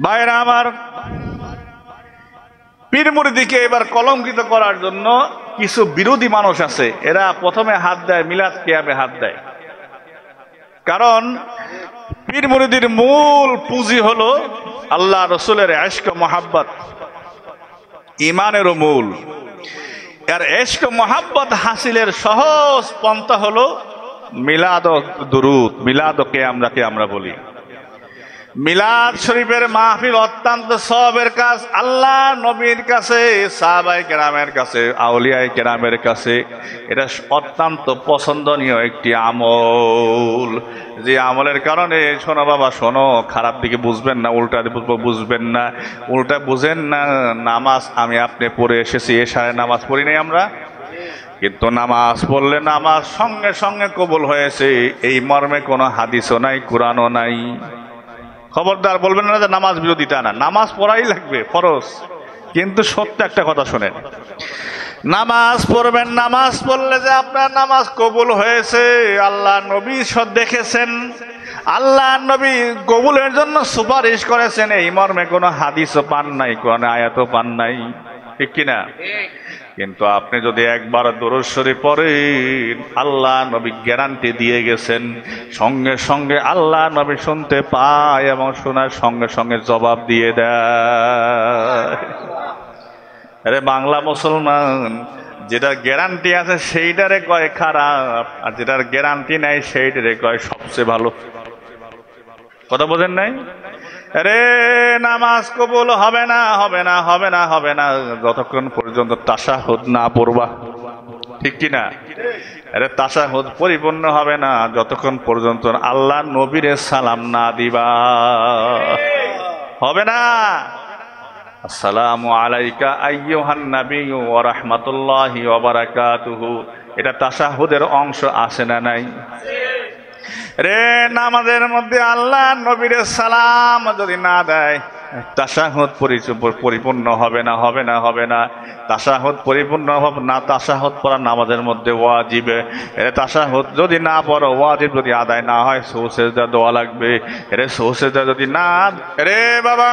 ভাইরা আমার পীর মুরিদিকে এবার কলঙ্কিত করার জন্য কিছু বিরোধী মানুষ আছে। এরা প্রথমে হাত দেয়, মিলাদ কেয়াবে হাত দেয়। কারণ পীর মুরিদির মূল পুঁজি হলো আল্লাহ রসুলের এশক মোহাব্বত ইমানেরও মূল। আর এশক মোহাব্বত হাসিলের সহজ পন্থা হলো মিলাদ দুরুদ, মিলাদ কে আমরা কে আমরা বলি। মিলাদ শরীফের মাহফিল অত্যন্ত সবের কাজ, আল্লাহ নবীর কাছে, সাহাবাই কেরামের কাছে, আউলিয়াই কেরামের কাছে। এটা অত্যন্ত পছন্দনীয় একটি আমল। যে আমলের কারণে, শোনো বাবা, শোনো, খারাপ দিকে বুঝবেন না, উল্টা বুঝবেন না। উল্টা বুঝেন না, নামাজ আমি আপনি পড়ে এসেছি এশারে নামাজ পড়ি নাই আমরা। কিন্তু নামাজ পড়লে নামাজ সঙ্গে সঙ্গে কবুল হয়েছে। এই মর্মে কোনো হাদিসও নাই, কোরআনও নাই। খবরদার বলবেন না যে নামাজ বিরোধিতা না। নামাজ পড়াই লাগবে, ফরজ। কিন্তু সত্য একটা কথা শোনেন। নামাজ পড়বেন, নামাজ পড়লে যে আপনার নামাজ কবুল হয়েছে, আল্লাহ নবী সব দেখেছেন। আল্লাহ নবী কবুলের জন্য সুপারিশ করেছেন। এই মর্মে কোনো হাদিসও পান নাই, কোনো আয়াতও পান নাই। ঠিক কিনা? কিন্তু আপনি যদি একবার দরশ্বরী পড়েন, আল্লাহ নবী গ্যারান্টি দিয়ে গেছেন, সঙ্গে সঙ্গে আল্লাহ নবী শুনতে পায় এবং শোনার সঙ্গে সঙ্গে জবাব দিয়ে দেয়। আরে বাংলা মুসলমান যেটার গ্যারান্টি আছে সেইটারে কয় খারাপ, আর যেটার গ্যারান্টি নাই সেইটারে কয় সবচেয়ে ভালো। কথা বোঝেন নাই? আরে, নামাজ কবুল হবে না হবে না হবে না হবে না। যতক্ষণ পর্যন্ত তাসাহুদ না পড়বা। ঠিক কি না আরে তাসাহুদ পরিপূর্ণ হবে না, যতক্ষণ পর্যন্ত আল্লাহ নবীরে সালাম না দিবা। হবে না? আসসালামু আলাইকা আইয়ুহান নাবিয়্যু ওয়া রাহমাতুল্লাহি ওয়া বারাকাতুহু। এটা তাসাহুদের অংশ আছে না নাই? রে, নামাজের মধ্যে আল্লাহ নবীর সালাম যদি না দেয়, তাসাহুদ পরিপূর্ণ হবে না হবে না হবে না। তাসাহুদ পরিপূর্ণ হবে না, তাসাহুদ পড়া নামাজের মধ্যে ওয়াজিবে। এরে, তাসাহুদ যদি না পড়ো, ওয়াজিব যদি আদায় না হয়, সৌসেজদা দেওয়া লাগবে। এরে, সৌসেজদা যদি না রে বাবা!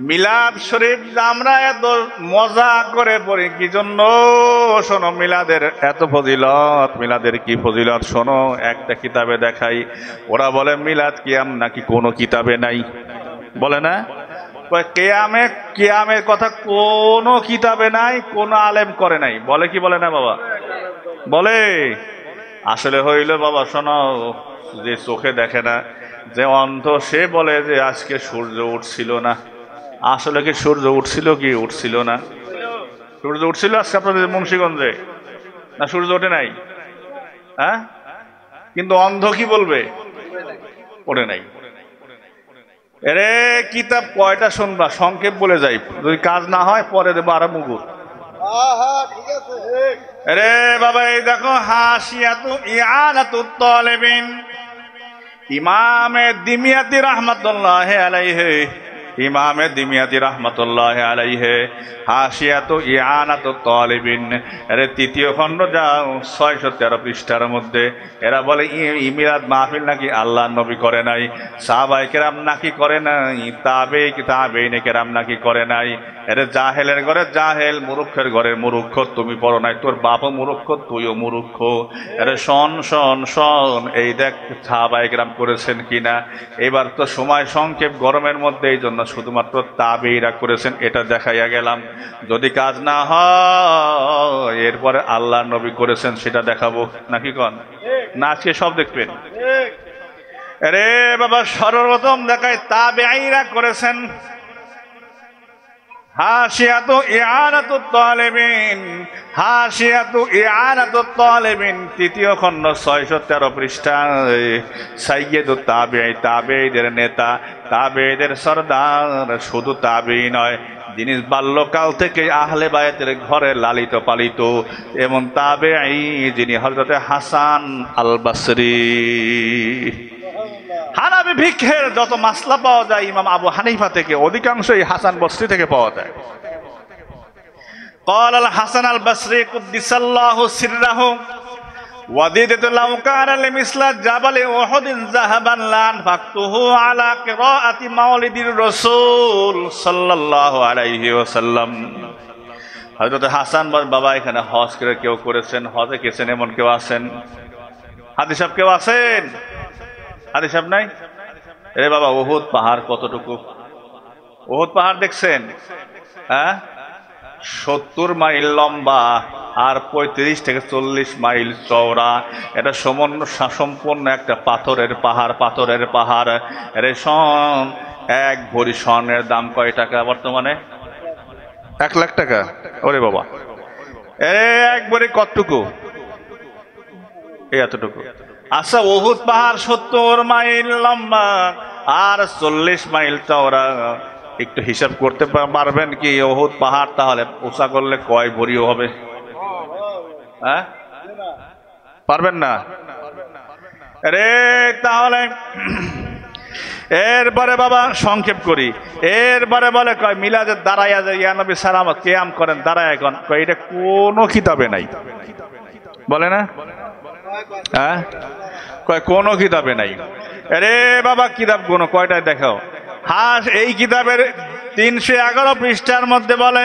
মিলাদ শরীফ আমরা এত মজা করে পড়ি, কি জন্য? শোনো, মিলাদের এত ফজিলত। মিলাদের কি ফজিলত? শোনো, একটা কিতাবে দেখাই। ওরা বলে, মিলাদ কিয়াম নাকি কোনো কিতাবে নাই? বলে না? কেয়ামে, কেয়ামের কথা কোনো কিতাবে নাই, কোনো আলেম করে নাই। বলে কি বলে না, বাবা? বলে। আসলে হইল, বাবা, শোনো, যে চোখে দেখে না, যে অন্ধ, সে বলে যে আজকে সূর্য উঠছিল না। আসলে কি সূর্য উঠছিল কি উঠছিল না? সূর্য উঠছিল আজকে আপনাদের মুন্সীগঞ্জে। না, সূর্য ওঠে নাই? হ্যাঁ? কিন্তু অন্ধ কি বলবে? ওঠে নাই। এরে, কিতাব কয়টা শুনবা? সংক্ষেপ বলে যাই। যদি কাজ না হয়, পরে দেবো আরও মুগুর। রে বাবা, এই দেখো, হাসিয়াতু ইয়ানাতু তালেবিন ইমামে দিমিয়াতি রহমতুল্লাহ আলাইহি। ইমামে দিমিয়াতি রহমতুল্লাহ আলাইহে হাসিয়াত ইয়ানাত তলিবিন। এর তৃতীয় খণ্ড যা ছয়শো তেরো পৃষ্ঠার মধ্যে, এরা বলে ইমিরাত মাহফিল নাকি আল্লাহ নবী করে নাই? সাহাবাই কেরাম নাকি করে নাই? তাবে তাবে কেরাম নাকি করে নাই? এর জাহেলের ঘরে জাহেল, মুরুক্ষের ঘরে মুরুক্ষ, তুমি পড়ো নাই তোর বাপও মুরুক্ষ, তুইও মুরুক্ষ। এর শন শন শন, এই দেখ সাহাবাই কেরাম করেছেন কিনা। এবার তো সময় সংক্ষেপ গরমের মধ্যে, এই জন্য শুধুমাত্র তাবেইরা করেছেন, এটা দেখাইয়া গেলাম। যদি কাজ না হয়, এরপরে আল্লাহ নবী করেছেন, সেটা দেখাবো। নাকি কন? না আজকে সব দেখবেন। রে বাবা, সর্বপ্রথম দেখায় তাবেইরা করেছেন। হাসিয়াতু তৃতীয় খণ্ড 613 পৃষ্ঠা সাইয়্যিদু তাবেঈ, তাবেঈদের নেতা, তাবেঈদের সরদার, শুধু তাবেঈ নয়, যিনি বাল্যকাল থেকে আহলে বায়াতের ঘরে লালিত পালিত এবং তাবেঈ যিনি হযরতে হাসান আল বাসরি হানাবি ভিক্ষের যত মাসলা পাওয়া যায় ইমাম আবু হানিফা থেকে অধিকাংশই হাসান বস্রি থেকে পাওয়া যায় قال الحسن البصري قدس الله سره ওয়াদিদত লাউ কানা লিমিসলা জাবালি উহুদিন যাহাবান লান ফাকতুহু আলা কিরাআতি মাওলিদির রাসূল সাল্লাল্লাহু আলাইহি ওয়াসাল্লাম হযরত হাসান বাবা এখানে হজ করে কেউ করেছেন হজে গেছেন এমন কেউ আছেন হাদি সাহেব কেউ আছেন হাদি সাহেব নাই? রে বাবা ওহুদ পাহাড় কতটুকু? ওহুদ পাহাড় দেখছেন? হ্যাঁ? সত্তর মাইল লম্বা আর পঁয়ত্রিশ থেকে চল্লিশ মাইল চওড়া। এটা সমন্য সম্পূর্ণ একটা পাথরের পাহাড় পাথরের পাহাড়। রেশন এক ভরি স্বর্ণের দাম কয় টাকা বর্তমানে? এক লাখ টাকা। ওরে বাবা। এ এক ভরি কতটুকু? এই এতটুকু। আচ্ছা ওহুদ পাহাড় সত্তর মাইল লম্বা আর চল্লিশ মাইল চওড়া। একটু হিসাব করতে পারবেন কি ওহুদ পাহাড়? তাহলে উঁচা করলে কয় ভরিও হবে? হ্যাঁ? পারবেন না? রে তাহলে এরপরে বাবা সংক্ষেপ করি। এরপরে বলে কয় মিলাদের দাঁড়াইয়া যে ইয়ানবী সালাম কেয়াম করেন দাঁড়ায় এখন। এটা কোনো কিতাবে নাই। বলে না? হ্যাঁ? কয়, কোনো কিতাবে নাই। আরে বাবা, কিতাব কোনো কয়টায় দেখাও? হাস, এই কিতাবের তিনশো এগারো পৃষ্ঠার মধ্যে বলে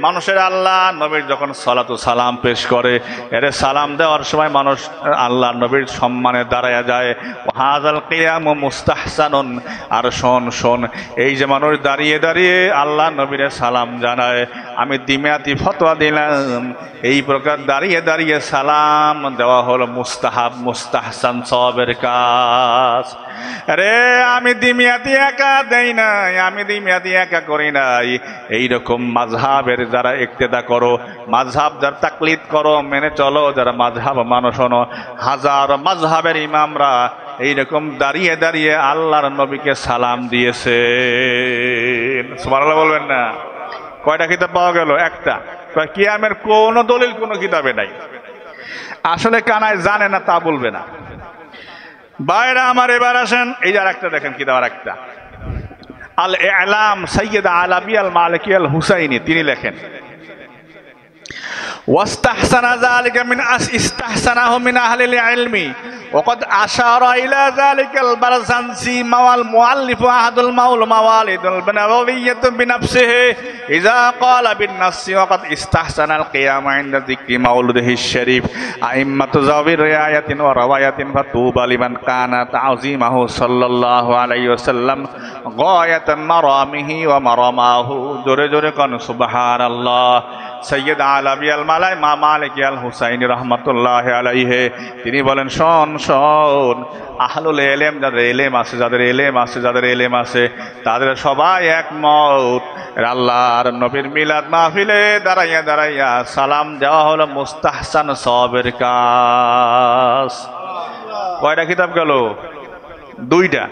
মানুষের আল্লাহ নবীর যখন সালাতু সালাম পেশ করে, এর সালাম দেওয়ার সময় মানুষ, আল্লাহ নবীর সম্মানে দাঁড়ায় যায়। হাজাল কিয়াম মুস্তাহসানুন। আর শোন শোন, এই যে মানুষ দাঁড়িয়ে দাঁড়িয়ে আল্লাহ নবীর সালাম জানায়, আমি দিমিয়াতি ফতোয়া দিলাম, এই প্রকার দাঁড়িয়ে দাঁড়িয়ে সালাম দেওয়া হলো মুস্তাহাব, মুস্তাহসান সবের কাজ। আরে, আমি দিমিয়াতি একা দেই নাই, আমি দিমিয়াতি একা করি নাই। এইরকম মাঝহাবের যারা ইক্তেদা করো মাঝহাব যারা তাকলিদ করো, মেনে চলো, যারা মাঝহাব মানুষ হনো হাজার মাঝহাবের ইমামরা এইরকম দাঁড়িয়ে দাঁড়িয়ে আল্লাহর নবীকে সালাম দিয়েছে। বলবেন না? কয়টা কিতাব পাওয়া গেল? একটা। কয়, কিয়ামের কোনো দলিল, কোনো কিতাবে নাই। আসলে কানায় জানে না, তা বলবে না। বাইরে আমার এবার আসেন, এই আর একটা দেখেন কিতাব আর একটা الإعلام سيد عالمي المالكي الحسيني تيني لكن واستحسن ذلك من استحسنه من أهل العلمي وقد أشار إلى ذلك البرزنسي والمؤلف أحد المول موالد البنووية بنفسه إذا قال بالنص وقد استحسن القيام عند ذكر مولده الشريف أئمة ذوي رعاية ورواية فطوبى لمن كان تعظيمه صلى الله عليه وسلم غاية مرامه ومرماه جري جري كن سبحان الله সৈয়দ আলাবি আল মালাই মা মালিক আল হুসাইন রহমতুল্লাহ আলাইহে তিনি বলেন শোন শোন আহলুল এলেম যাদের এলেম আছে, যাদের এলেম আছে, যাদের এলেম আছে, তাদের সবাই একমত। আল্লাহর নবীর মিলাদ মাহফিলে দাঁড়াইয়া দাঁড়াইয়া সালাম দেওয়া হলো মুস্তাহসান সবের কাজ। কয়টা কিতাব গেল? দুইটা।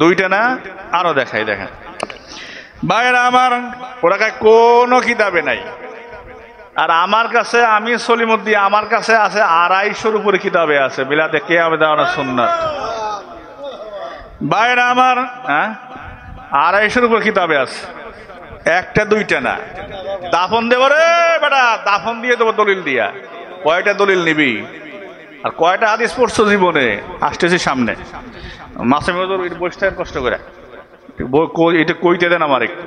দুইটা না? আরও দেখাই, দেখেন। বাইরে আমার, ওরা কোনো কিতাবে নাই। আর আমার কাছে, আমি সলিমুদ্দি আমার কাছে আছে আড়াইশোর উপরে কিতাবে আছে। বিলাতে কে হবে দেওয়ানো সুন্নাত। বাইরে আমার হ্যাঁ? আড়াইশোর উপরে কিতাবে আছে। একটা, দুইটা না। দাফন দেব রে বেটা, দাফন দিয়ে দেবো দলিল দিয়া। কয়টা দলিল নিবি? আর কয়টা হাদিস পড়ছো জীবনে? আসতেছি সামনে। মাসে বসতে কষ্ট করে। এটা কইতে দেন আমার একটু।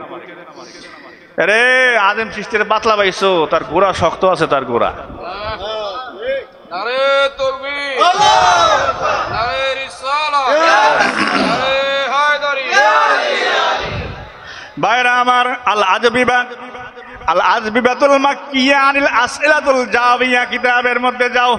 আরে আজম সৃষ্টির পাতলা পাইছো তার গোড়া শক্ত আছে তার গোড়া। বাইরা আমার আল আজবিবা আল আজবিবাতুল মাক্কিয়া আনিল আসইলাতুল জাওবিয়া কিতাবের মধ্যে যাও।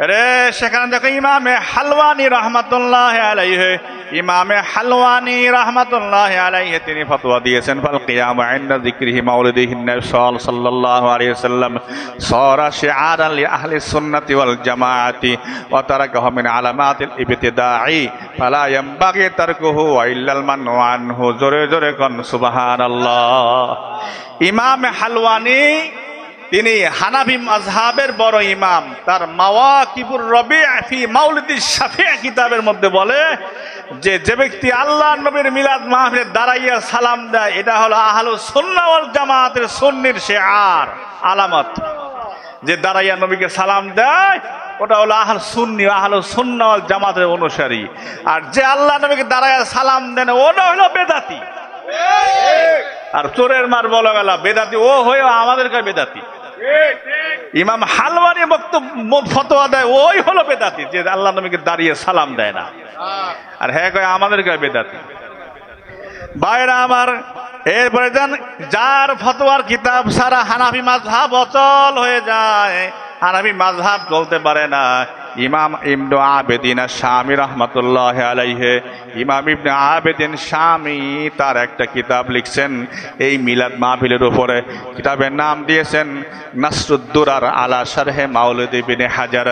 রে সেখানে দেখো ইমামে হালওয়ানি রহমাতুল্লাহ আলাইহে ইমামে হালওয়ানি রহমাতুল্লাহ আলাইহে তিনি ফতোয়া দিয়েছেন ফাল কিয়াম ইনদা যিকরিহি মাউলিদিহি নবী সাল্লাল্লাহু আলাইহি ওয়াসাল্লাম সারা শিআরান লি আহলি সুন্নাতি ওয়াল জামাআতি ওয়া তারাকাহু মিন আলামাতিল ইবতিদাই ফালা ইয়ানবাগি তারকুহু ইল্লাল মানু আনহু জোরে জোরে কোন সুবহানাল্লাহ ইমাম হালওয়ানি তিনি হানাফি মাজহাবের বড় ইমাম। তার মাওয়াকিবুর রবি ফি মাউলিদি শাফি কিতাবের মধ্যে বলে যে যে ব্যক্তি আল্লাহ নবীর মিলাদ মাহফিলে দাঁড়াইয়া সালাম দেয়, এটা হলো আহলু সুন্নাহ ওয়াল জামাতের সুন্নির আর আলামত। যে দাঁড়াইয়া নবীকে সালাম দেয়, ওটা হলো আহল সুন্নি আহল সুন্নাহ ওয়াল জামাতের অনুসারী। আর যে আল্লাহ নবীকে দাঁড়াইয়া সালাম দেন, ওটা হলো বেদাতি। আর চোরের মার বলা গেল, বেদাতি। ও হয়ে আমাদের কাছে বেদাতি? ইমাম হালওয়ানি বক্তব্য ফতোয়া দেয়, ওই হলো বেদাতি, যে আল্লাহ নবীকে দাঁড়িয়ে সালাম দেয় না। আর হ্যাঁ কয়, আমাদের গায়ে বেদাতি? বাইরা আমার, এরপরে যান, যার ফতোয়ার কিতাব সারা হানাফি মাঝহাব অচল হয়ে যায়, হানাফি মাঝহাব চলতে পারে না। ইমাম ইবনু আবেদিন স্বামী রহমতুল্লাহ আলাইহে। ইমাম ইবনে আবেদিন স্বামী তার একটা কিতাব লিখছেন এই মিলাদ মাহফিলের উপরে। কিতাবের নাম দিয়েছেন নাসরুদ্দুরার আলা সারহে মাউলুদ ইবনে হাজার।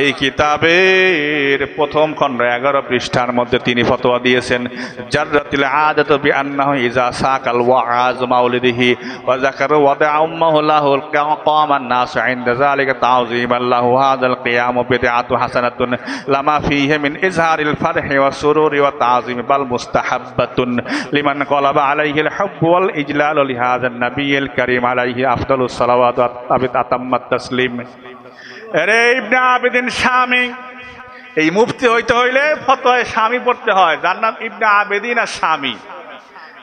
এই কিতাবের প্রথম খণ্ড এগারো পৃষ্ঠার মধ্যে তিনি ফতোয়া দিয়েছেন, জাররাতিল আদাত বি আন্নাহু ইজা সাকাল ওয়াজ মাউলিদিহি ওয়া যাকারু ওয়াদা উম্মাহু লাহুল কামান নাস ইনদা যালিকা তাউযীমান লাহু হাযাল কিয়াম বিদআতু হাসানাতুন লামা ফীহি মিন ইজহারিল ফারহি ওয়া সুরুরি ওয়া তাযীম বাল মুস্তাহাব্বাতুন লিমান কলাবা আলাইহিল হুব্ব ওয়াল ইজলাল লিহাযান নাবিয়্যিল কারীম আলাইহি আফদালুস সালাওয়াতু আবিত আতাম্মাত তাসলিম আরে ইবনে আবেদিন স্বামী, এই মুফতি হইতে হইলে ফতোয় স্বামী পড়তে হয়। যার নাম ইবনে আবেদিন আর স্বামী।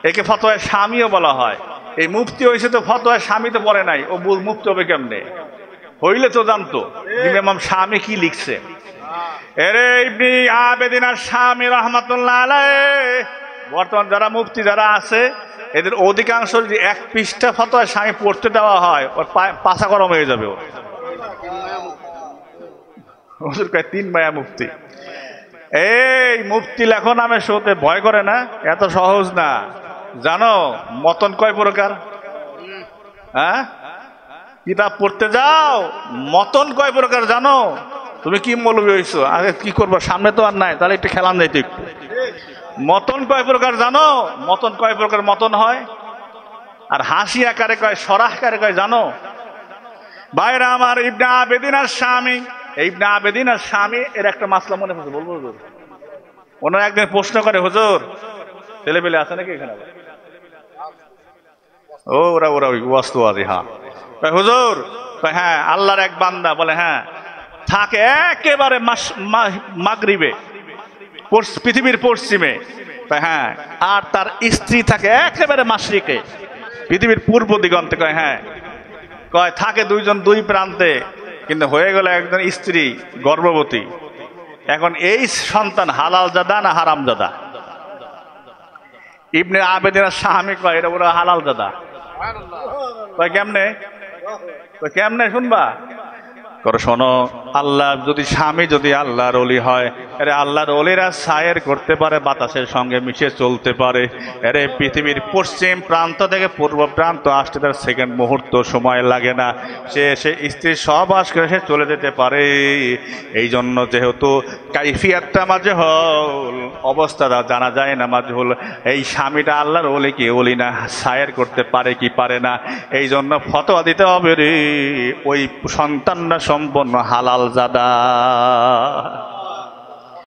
একে ফতোয় স্বামীও বলা হয়। এই মুফতি হয়েছে তো ফতোয় স্বামী তো পড়ে নাই। ও মুফতি হবে কেমনে? হইলে তো জানতো, ইমাম স্বামী কি লিখছে। আবেদিন আর স্বামী রহমাতুল্লাহ বর্তমান যারা মুফতি যারা আছে, এদের অধিকাংশ যদি এক পৃষ্ঠা ফতোয় স্বামী পড়তে দেওয়া হয়, ওর পা- পাছা গরম হয়ে যাবে ওর। তিন মায়া মুফতি। এই মুফতি লেখো নামে শোতে ভয় করে না, এত সহজ না। জানো, মতন কয় প্রকার? হ্যাঁ? কিতাব পড়তে যাও, মতন কয় প্রকার জানো? তুমি কি মৌলবী হইছো? আগে কি করব? সামনে তো আর নাই, তাহলে একটু খেলাম যাইতে একটু। মতন কয় প্রকার জানো? মতন কয় প্রকার মতন হয়? আর হাসি আকারে কয়, সরাহ আকারে কয় জানো? ভাইরা আমার ইবনা আবেদিন আর স্বামী ইবনা আবেদিন আর স্বামী এর একটা মাসলা মনে পড়ছে, বলব হুজুর? ওনারা একদিন প্রশ্ন করে, হুজুর ছেলে পেলে আছে নাকি এখানে? ও, ওরা ওরা ওয়াস্তু আছে হ্যাঁ হুজুর? হ্যাঁ আল্লাহর এক বান্দা। বলে হ্যাঁ থাকে একেবারে মাগরিবে পৃথিবীর পশ্চিমে। হ্যাঁ আর তার স্ত্রী থাকে একেবারে মাসরিকে পৃথিবীর পূর্ব দিগন্তে। কয় হ্যাঁ কয়, থাকে দুইজন দুই প্রান্তে, কিন্তু হয়ে গেল একজন স্ত্রী গর্ভবতী। এখন এই সন্তান হালাল জাদা না হারাম জাদা ইবনে আবেদিনা সাহামি কয়, এটা ওরা হালাল জাদা কয়, কেমনে? কয় কেমনে শুনবা? করো, শোনো। আল্লাহ, যদি স্বামী যদি আল্লাহর অলি হয় আরে আল্লাহর অলিরা সায়ের করতে পারে, বাতাসের সঙ্গে মিশে চলতে পারে। আরে পৃথিবীর পশ্চিম প্রান্ত থেকে পূর্ব প্রান্ত আসতে তার সেকেন্ড মুহূর্ত সময় লাগে না। সে সে স্ত্রীর সহবাস করে সে চলে যেতে পারে। এই জন্য যেহেতু কাইফিয়াতটা মাঝে হল অবস্থাটা জানা যায় না মাঝে হল এই স্বামীটা আল্লাহর অলি কি অলি না, সায়ের করতে পারে কি পারে না এই জন্য ফতোয়া দিতে হবে রে। ওই সন্তানরা সম্পন্ন হালাল জাদা।